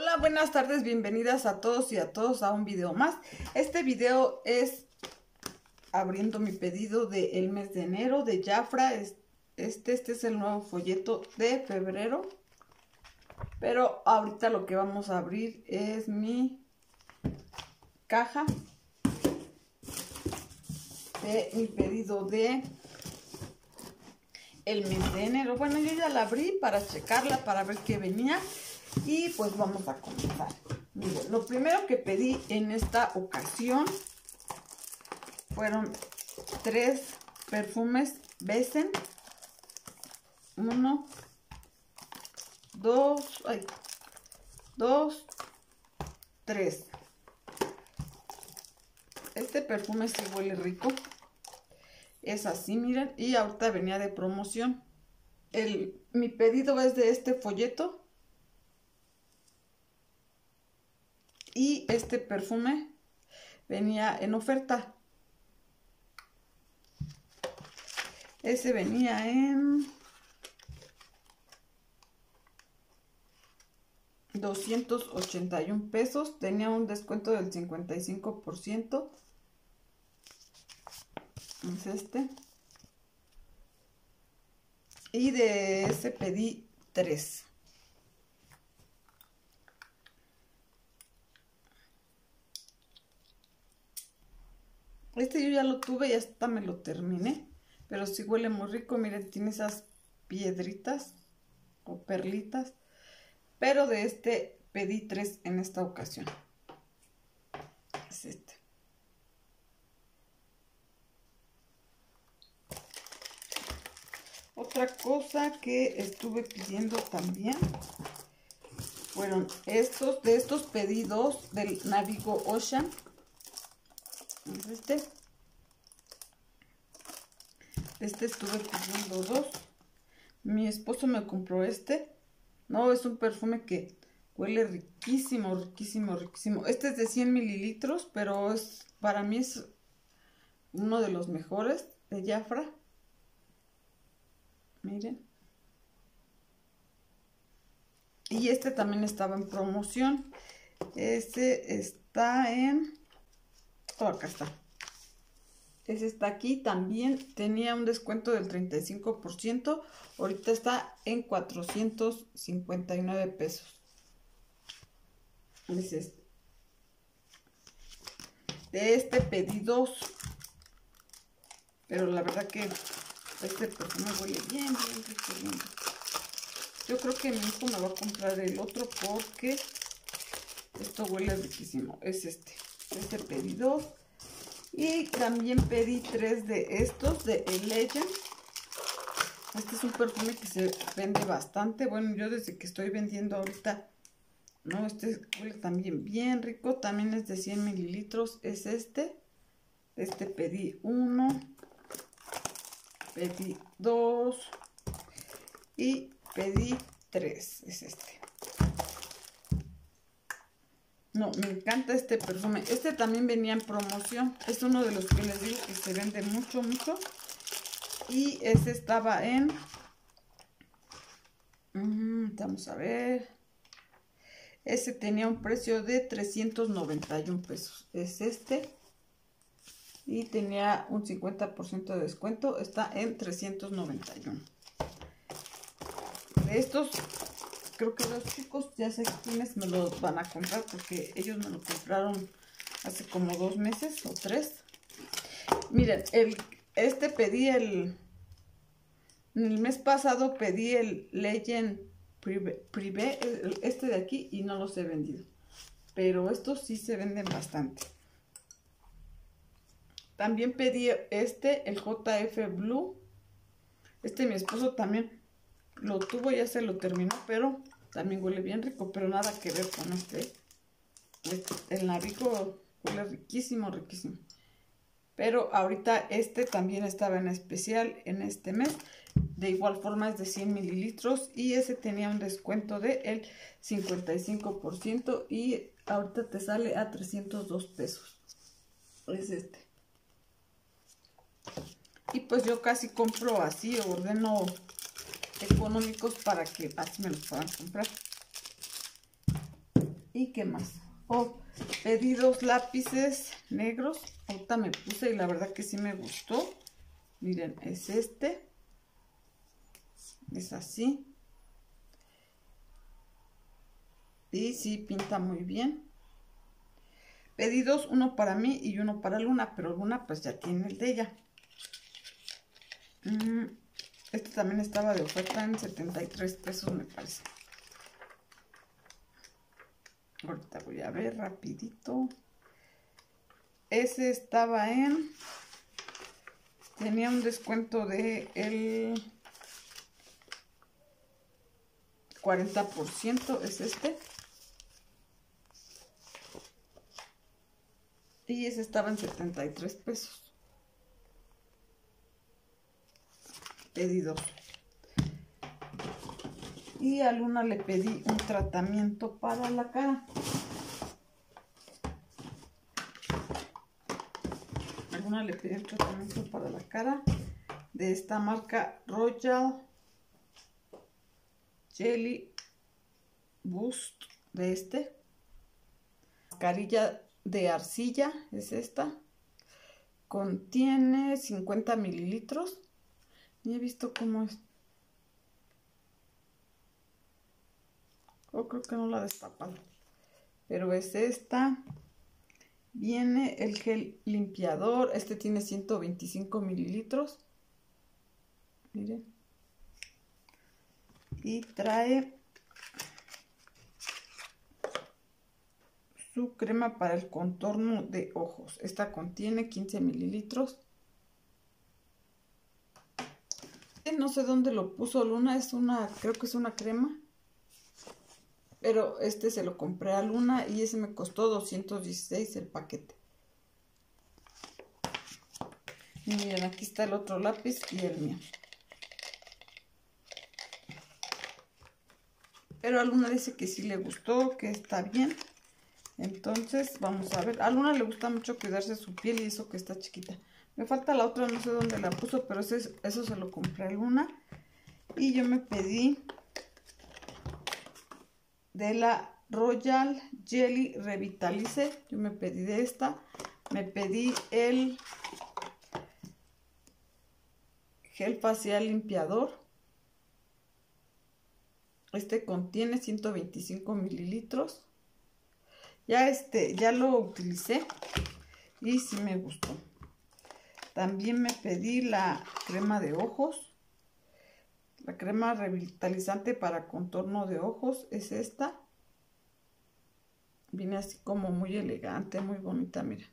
Hola, buenas tardes, bienvenidas a todos y a todos a un video más. Este video es abriendo mi pedido del mes de enero de Jafra. Este, este es el nuevo folleto de febrero. Pero ahorita lo que vamos a abrir es mi caja de mi pedido de el mes de enero. Bueno, yo ya la abrí para checarla, para ver qué venía. Y pues vamos a comenzar. Miren, lo primero que pedí en esta ocasión fueron tres perfumes Besen. Uno, dos, ay, dos, tres. Este perfume sí huele rico. Es así, miren. Y ahorita venía de promoción. El, mi pedido es de este folleto. Y este perfume venía en oferta. Ese venía en 281 pesos. Tenía un descuento del 55%. Es este. Y de ese pedí 3. Este yo ya lo tuve y hasta me lo terminé. Pero sí huele muy rico. Miren, tiene esas piedritas o perlitas. Pero de este pedí tres en esta ocasión. Es este. Otra cosa que estuve pidiendo también fueron estos, de estos pedidos del Navigo Ocean este. Este estuve pidiendo dos. Mi esposo me compró este. No, es un perfume que huele riquísimo, riquísimo, riquísimo. Este es de 100 mililitros, pero es para mí es uno de los mejores de Jafra. Miren. Y este también estaba en promoción. Este está en acá está. Ese está aquí, también tenía un descuento del 35%, ahorita está en 459 pesos. Es este. De este pedí dos, pero la verdad que este perfume huele bien, bien bien Yo creo que mi hijo me va a comprar el otro porque esto huele riquísimo, es este este pedido. Y también pedí tres de estos de El Legend. Este es un perfume que se vende bastante. Bueno yo desde que estoy vendiendo ahorita no este huele también bien rico. También es de 100 mililitros. Es este. Este pedí uno. Pedí dos. Y pedí tres. Es este no, me encanta este perfume. Este también venía en promoción. Es uno de los que les digo que se vende mucho, mucho. Y ese estaba en... Mm, vamos a ver. Ese tenía un precio de 391 pesos. Es este. Y tenía un 50% de descuento. Está en 391. De estos creo que los chicos ya sé quiénes me los van a comprar porque ellos me lo compraron hace como dos meses o tres. Miren, este pedí el... El mes pasado pedí el Legend Privé, este de aquí, y no los he vendido. Pero estos sí se venden bastante. También pedí este, el JF Blue. Este mi esposo también lo tuvo, ya se lo terminó, pero también huele bien rico, pero nada que ver con este. El navico huele riquísimo, riquísimo. Pero ahorita este también estaba en especial en este mes. De igual forma es de 100 mililitros y ese tenía un descuento de el 55% y ahorita te sale a 302 pesos. Es este. Y pues yo casi compro así, ordeno económicos para que así me los puedan comprar. ¿Y qué más? Oh, pedí dos lápices negros. Ahorita me puse y la verdad que sí me gustó. Miren, es este. Es así. Y sí, pinta muy bien. Pedí dos, uno para mí y uno para Luna, pero Luna pues ya tiene el de ella. Mm, este también estaba de oferta en 73 pesos, me parece. Ahorita voy a ver rapidito. Ese estaba en... Tenía un descuento de el 40%, es este. Y ese estaba en 73 pesos. Y a Luna le pedí un tratamiento para la cara. A Luna le pedí un tratamiento para la cara de esta marca Royal Jelly Boost de este. Mascarilla de arcilla es esta. Contiene 50 mililitros. Y he visto cómo es. Oh, creo que no la he destapado. Pero es esta. Viene el gel limpiador. Este tiene 125 mililitros. Miren. Y trae crema para el contorno de ojos. Esta contiene 15 mililitros. No sé dónde lo puso Luna, es una, creo que es una crema. Pero este se lo compré a Luna y ese me costó 216 el paquete. Y miren, aquí está el otro lápiz y el mío. Pero a Luna dice que sí le gustó, que está bien. Entonces, vamos a ver. A Luna le gusta mucho cuidarse su piel y eso que está chiquita. Me falta la otra, no sé dónde la puso, pero ese, eso se lo compré a. Y yo me pedí de la Royal Jelly Revitalice. Yo me pedí de esta. Me pedí el gel facial limpiador. Este contiene 125 mililitros. Ya este, ya lo utilicé y sí me gustó. También me pedí la crema de ojos. La crema revitalizante para contorno de ojos es esta. Viene así como muy elegante, muy bonita, mira.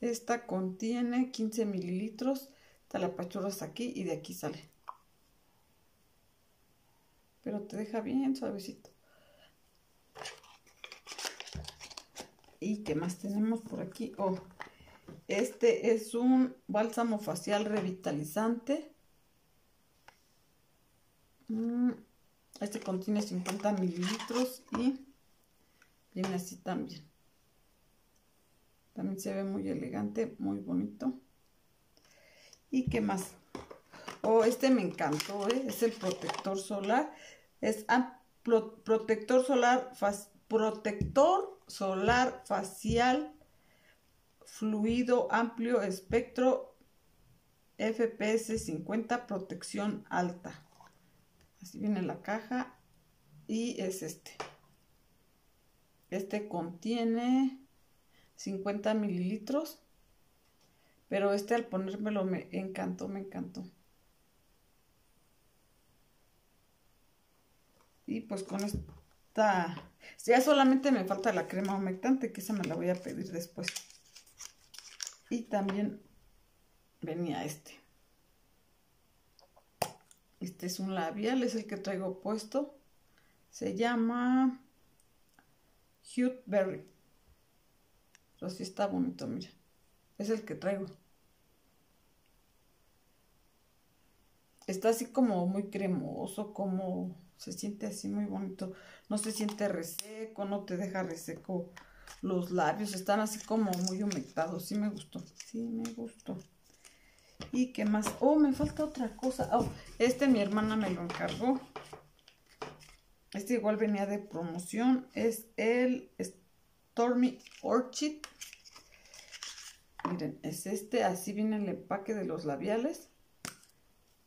Esta contiene 15 mililitros. Te la apachurras aquí y de aquí sale. Pero te deja bien suavecito. ¿Y qué más tenemos por aquí? Oh, este es un bálsamo facial revitalizante. Mm, este contiene 50 mililitros y viene así también. También se ve muy elegante, muy bonito. ¿Y qué más? Oh, este me encantó, ¿eh? es el protector solar. Es protector solar, protector solar facial fluido amplio espectro FPS 50 protección alta. Así viene la caja y es este. Este contiene 50 mililitros, pero este al ponérmelo me encantó, me encantó. Y pues con esto ya solamente me falta la crema humectante, que esa me la voy a pedir después. Y también venía este. Este es un labial, es el que traigo puesto. Se llama Hute Berry. Pero sí está bonito, mira. Es el que traigo. Está así como muy cremoso, como se siente así muy bonito. No se siente reseco, no te deja reseco los labios. Están así como muy humectados. Sí me gustó. Sí me gustó. ¿Y qué más? Oh, me falta otra cosa. Oh, este mi hermana me lo encargó. Este igual venía de promoción. Es el Stormy Orchid. Miren, es este. Así viene el empaque de los labiales.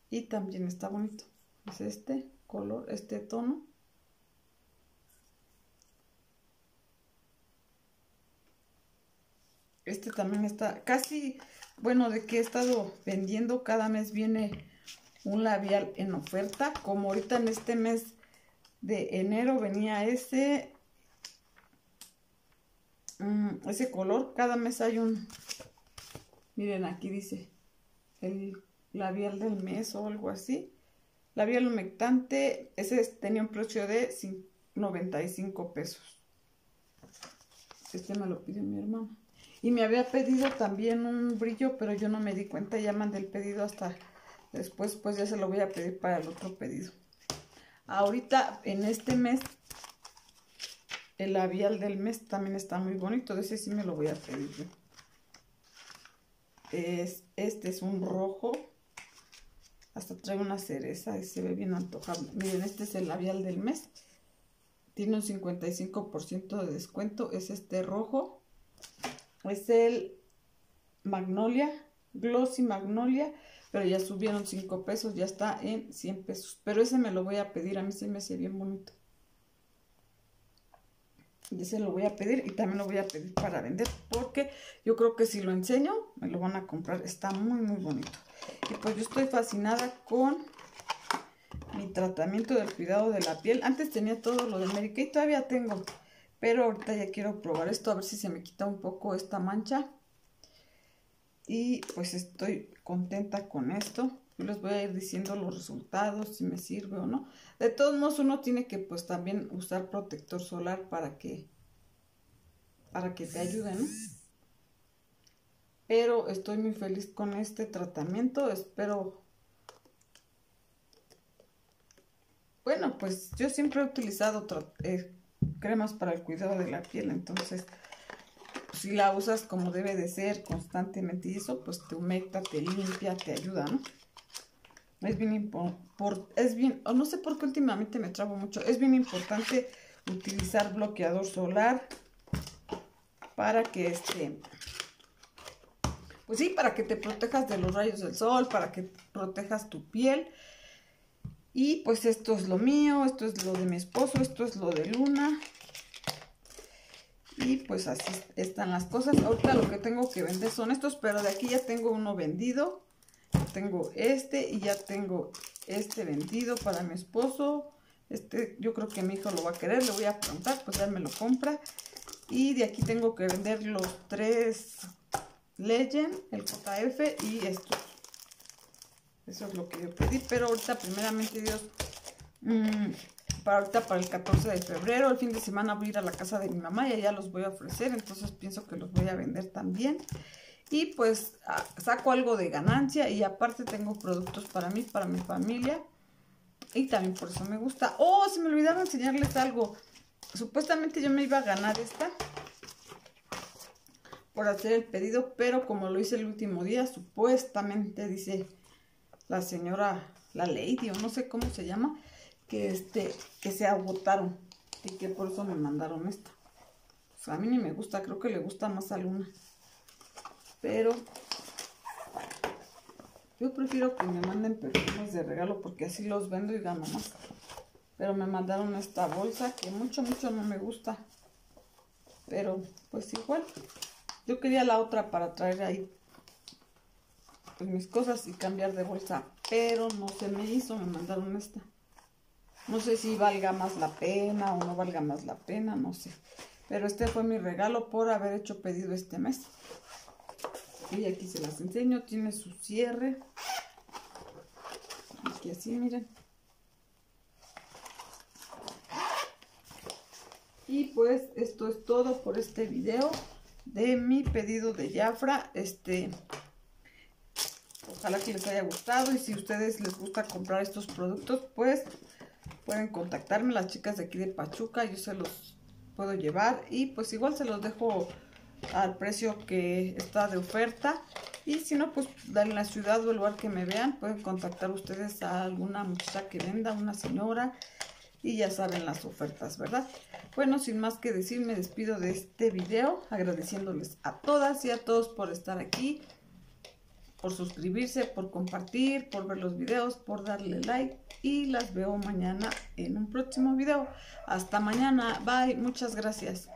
Y también está bonito. Es este color, este tono. Este también está casi, bueno, de que he estado vendiendo, cada mes viene un labial en oferta. Como ahorita en este mes de enero venía ese, mm, ese color. Cada mes hay un, miren aquí dice, el labial del mes o algo así. Labial humectante, ese tenía un precio de 95 pesos. Este me lo pidió mi hermano. Y me había pedido también un brillo, pero yo no me di cuenta, ya mandé el pedido hasta después, pues ya se lo voy a pedir para el otro pedido. Ahorita, en este mes, el labial del mes también está muy bonito, de ese sí me lo voy a pedir Es, este es un rojo, hasta trae una cereza y se ve bien antojable. Miren, este es el labial del mes. Tiene un 55% de descuento. Es este rojo es el Magnolia, Glossy Magnolia, pero ya subieron 5 pesos, ya está en 100 pesos. Pero ese me lo voy a pedir, a mí se me hace bien bonito. Y ese lo voy a pedir y también lo voy a pedir para vender porque yo creo que si lo enseño me lo van a comprar. Está muy muy bonito. Y pues yo estoy fascinada con mi tratamiento del cuidado de la piel. Antes tenía todo lo de Mary Kay, todavía tengo pero ahorita ya quiero probar esto, a ver si se me quita un poco esta mancha. Y pues estoy contenta con esto. Yo les voy a ir diciendo los resultados, si me sirve o no. De todos modos, uno tiene que pues también usar protector solar para que, para que te ayude, ¿no? Pero estoy muy feliz con este tratamiento. Espero... Bueno, pues yo siempre he utilizado eh, cremas para el cuidado de la piel. Entonces, si la usas como debe de ser constantemente y eso, pues te humecta, te limpia, te ayuda, ¿no? Es bien por, es bien, no sé por qué últimamente me trabo mucho, es bien importante utilizar bloqueador solar para que este, pues sí, para que te protejas de los rayos del sol, para que protejas tu piel y pues esto es lo mío, esto es lo de mi esposo, esto es lo de Luna. Y pues así están las cosas. Ahorita lo que tengo que vender son estos, pero de aquí ya tengo uno vendido. Tengo este y ya tengo este vendido para mi esposo. Este yo creo que mi hijo lo va a querer, le voy a preguntar, pues ya me lo compra. Y de aquí tengo que vender los tres Legend, el JF y estos. Eso es lo que yo pedí. Pero ahorita, primeramente, Dios, mm, para ahorita, para el 14 de febrero, el fin de semana voy a ir a la casa de mi mamá y allá los voy a ofrecer. Entonces pienso que los voy a vender también. Y pues saco algo de ganancia y aparte tengo productos para mí, para mi familia. Y también por eso me gusta. Oh, se me olvidaba enseñarles algo. Supuestamente yo me iba a ganar esta por hacer el pedido, pero como lo hice el último día, supuestamente dice la señora, la lady, o no sé cómo se llama, que este, que se agotaron y que por eso me mandaron esta. A mí ni me gusta, creo que le gusta más a Luna. Pero yo prefiero que me manden perfumes de regalo porque así los vendo y gano más. Pero me mandaron esta bolsa que mucho, mucho no me gusta. Pero pues igual. Yo quería la otra para traer ahí pues, mis cosas y cambiar de bolsa. Pero no se me hizo, me mandaron esta. No sé si valga más la pena o no valga más la pena, no sé. Pero este fue mi regalo por haber hecho pedido este mes. Y aquí se las enseño, tiene su cierre. Aquí así, miren. Y pues esto es todo por este video de mi pedido de Jafra. Este, Ojalá que les haya gustado y si ustedes les gusta comprar estos productos, pues pueden contactarme las chicas de aquí de Pachuca, yo se los puedo llevar y pues igual se los dejo al precio que está de oferta y si no pues en la ciudad o el lugar que me vean pueden contactar ustedes a alguna muchacha que venda, una señora y ya saben las ofertas, ¿verdad? Bueno, sin más que decir, me despido de este video agradeciéndoles a todas y a todos por estar aquí, por suscribirse, por compartir, por ver los videos, por darle like y las veo mañana en un próximo video. Hasta mañana, bye, muchas gracias.